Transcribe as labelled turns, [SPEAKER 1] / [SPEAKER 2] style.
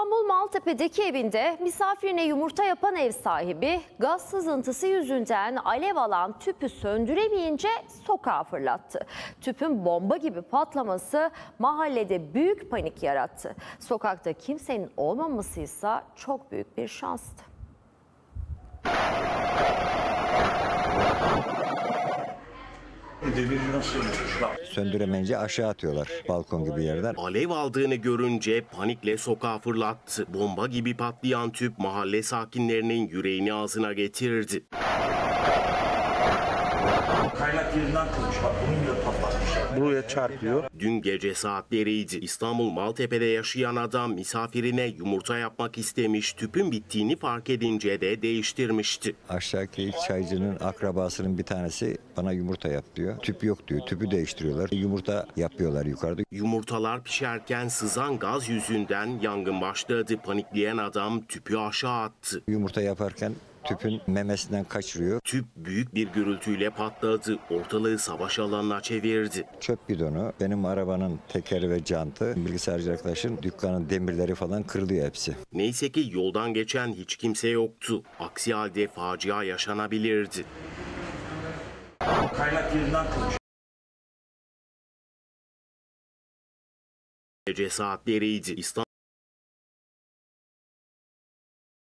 [SPEAKER 1] İstanbul Maltepe'deki evinde misafirine yumurta yapan ev sahibi gaz sızıntısı yüzünden alev alan tüpü söndüremeyince sokağa fırlattı. Tüpün bomba gibi patlaması mahallede büyük panik yarattı. Sokakta kimsenin olmamasıysa çok büyük bir şanstı.
[SPEAKER 2] Söndüremeyince aşağı atıyorlar balkon gibi yerden.
[SPEAKER 3] Alev aldığını görünce panikle sokağa fırlattı. Bomba gibi patlayan tüp mahalle sakinlerinin yüreğini ağzına getirdi.
[SPEAKER 4] Kaynak yerinden kırmış bak bunu bile patlatmışlar.
[SPEAKER 5] buraya çarpıyor.
[SPEAKER 3] Dün gece saatleriydi. İstanbul Maltepe'de yaşayan adam misafirine yumurta yapmak istemiş. Tüpün bittiğini fark edince de değiştirmişti.
[SPEAKER 2] Aşağıdaki ilk çaycının akrabasının bir tanesi bana yumurta yap diyor. Tüp yok diyor. Tüpü değiştiriyorlar. Yumurta yapıyorlar yukarıda.
[SPEAKER 3] Yumurtalar pişerken sızan gaz yüzünden yangın başladı. Panikleyen adam tüpü aşağı attı.
[SPEAKER 2] Yumurta yaparken tüpün memesinden kaçırıyor.
[SPEAKER 3] Tüp büyük bir gürültüyle patladı. Ortalığı savaş alanına çevirdi.
[SPEAKER 2] Çöp bidonu, benim arabanın tekeri ve jantı, bilgisayarcı arkadaşın dükkanın demirleri falan kırılıyor hepsi.
[SPEAKER 3] Neyse ki yoldan geçen hiç kimse yoktu. Aksi halde facia yaşanabilirdi.
[SPEAKER 4] Kaynak yerinden kırmış.
[SPEAKER 3] Gece saatleriydi. İstanbul